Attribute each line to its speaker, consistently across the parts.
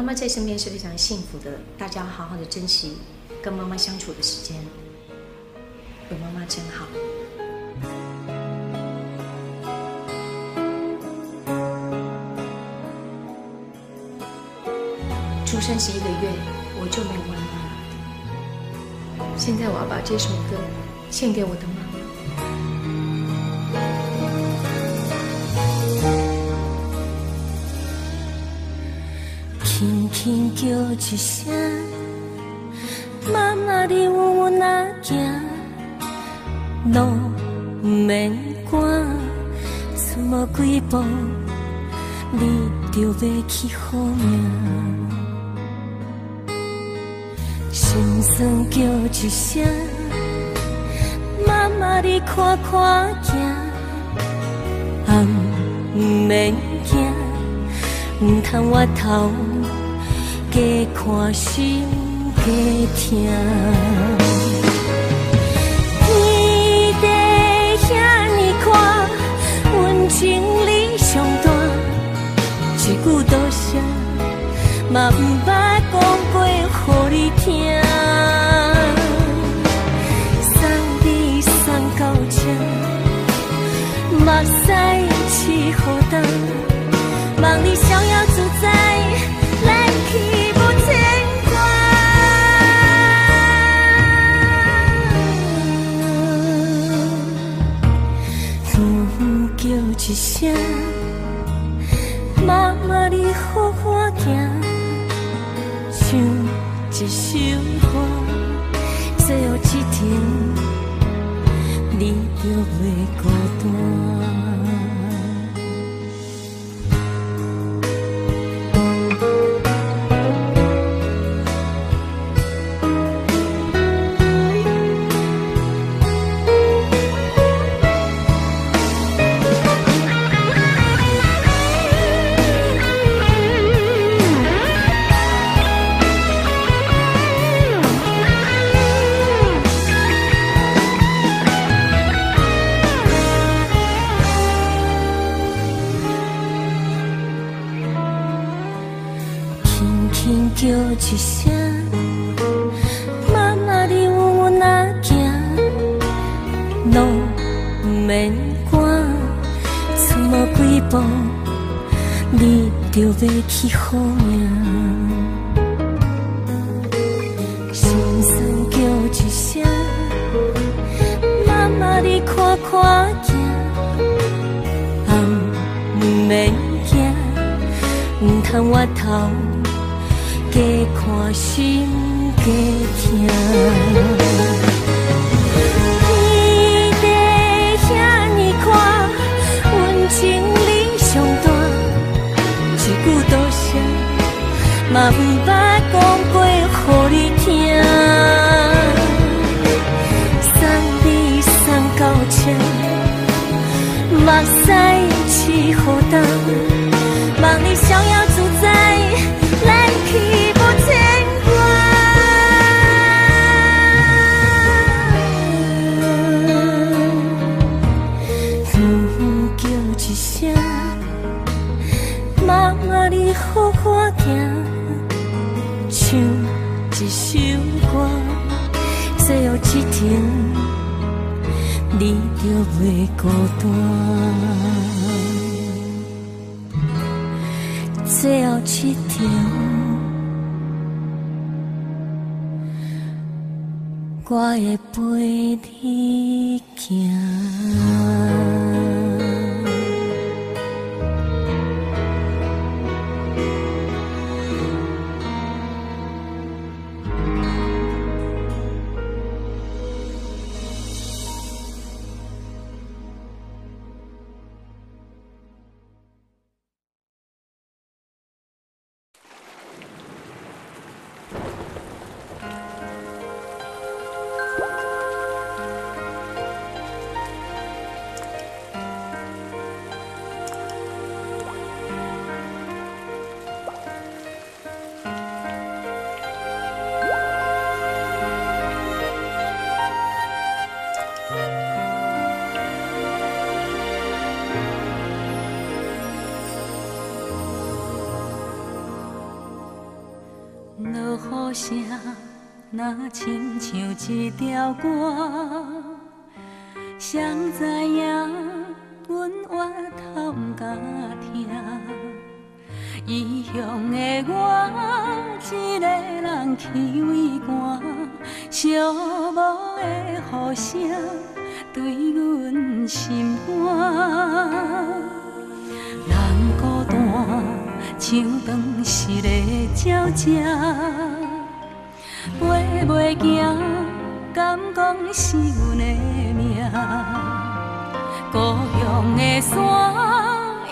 Speaker 1: 妈妈在身边是非常幸福的，大家好好的珍惜跟妈妈相处的时间，有妈妈真好。出生十一个月，我就没有妈妈了。现在我要把这首歌献给我的。
Speaker 2: 轻轻叫一声，妈妈你有阮哪行？路不免赶，出没几步，你就要去好命。心酸叫一声，妈妈你看看行，啊不免惊。唔通回头，加看心加听。一声，妈妈你好好行，唱一首歌，最后一天，你就袂孤单。通回头。加看心加听，嘛不捌讲过互你听。送你送到这，目屎起雨干，望你逍遥自在，咱去。的孤单。最后一天，我会陪你行。
Speaker 3: 雨声，若亲像一条歌，谁知影阮歪头毋敢听？异乡的我，一个人去为寒，寂寞的雨声对阮心寒，人孤单。像长时的鸟只，袂行，敢讲是阮的命？故乡的山，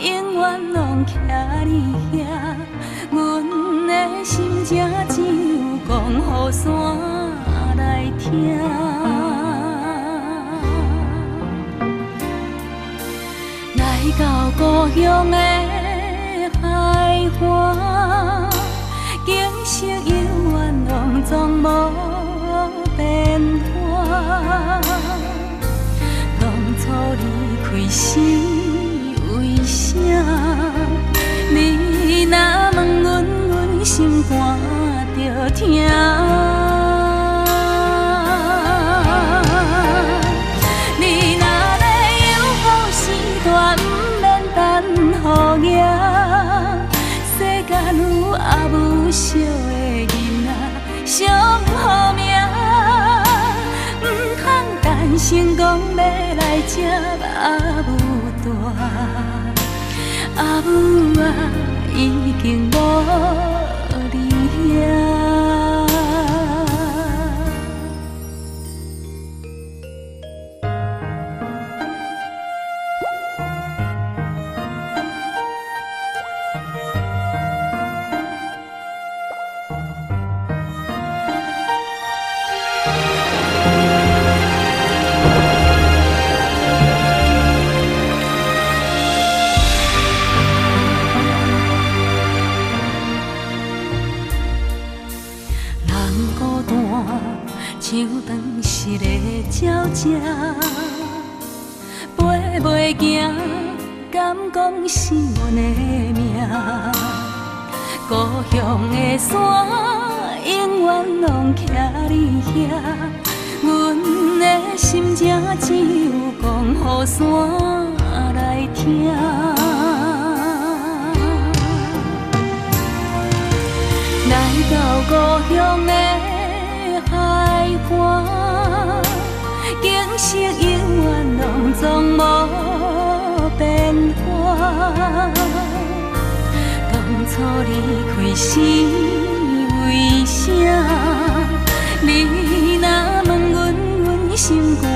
Speaker 3: 永远拢徛伫遐，阮的心情只有讲予山来听。来到故乡的。海岸，拢总无变化。当初离开时阿母啊，已经无只有讲雨伞来听。来到故乡的海岸，景色永远拢总无变化。当初离开是，为啥？你若问阮，阮心肝。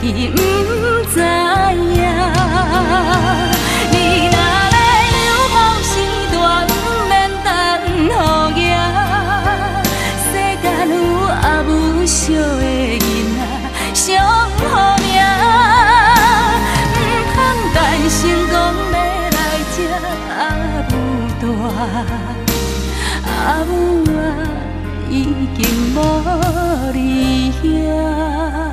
Speaker 3: 己不知影。你若来流浪，是大不免等雨夜。世间有阿母惜的囡仔，上好命。唔通等成功要来吃阿母大，阿母啊已经无你遐。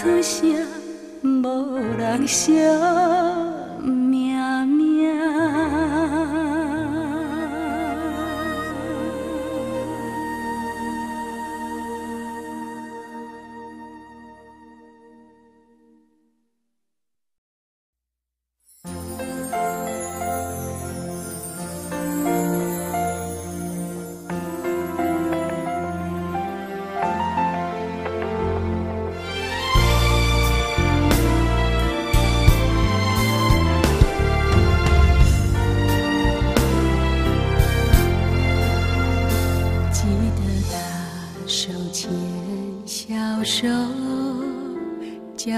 Speaker 3: 出声，无人声。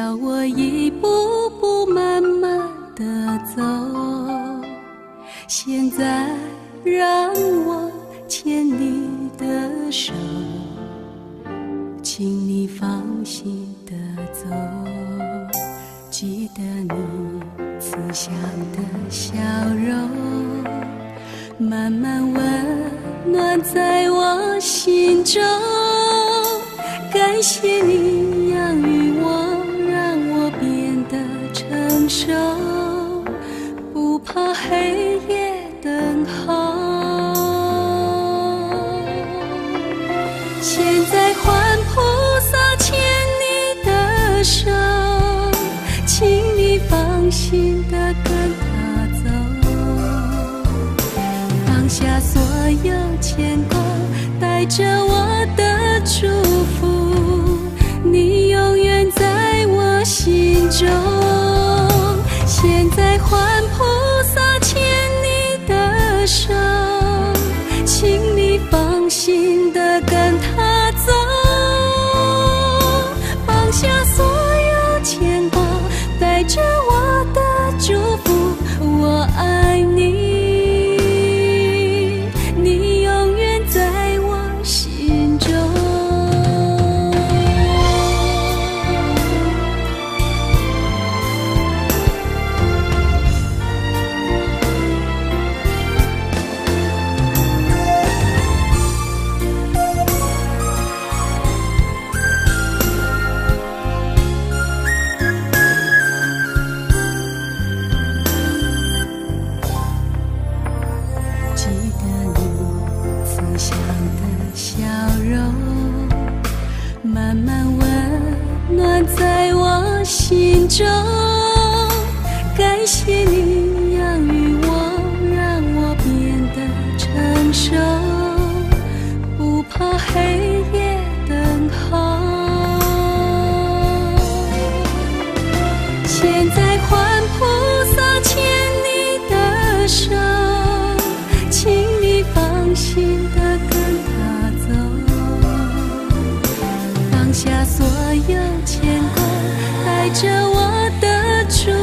Speaker 3: 要我一步步慢慢的走。现在让我牵你的手请你放心的走。记得你慈祥的笑容慢慢温暖在我心中。感谢你养育现在换菩萨牵你的手，请你放心的跟他走，放下所有牵挂，带着我的祝福，你永远在我心中，现在换菩萨。陪着我。想你的笑容慢慢温暖在我心中。感谢你放下所有牵挂，带着我的祝福。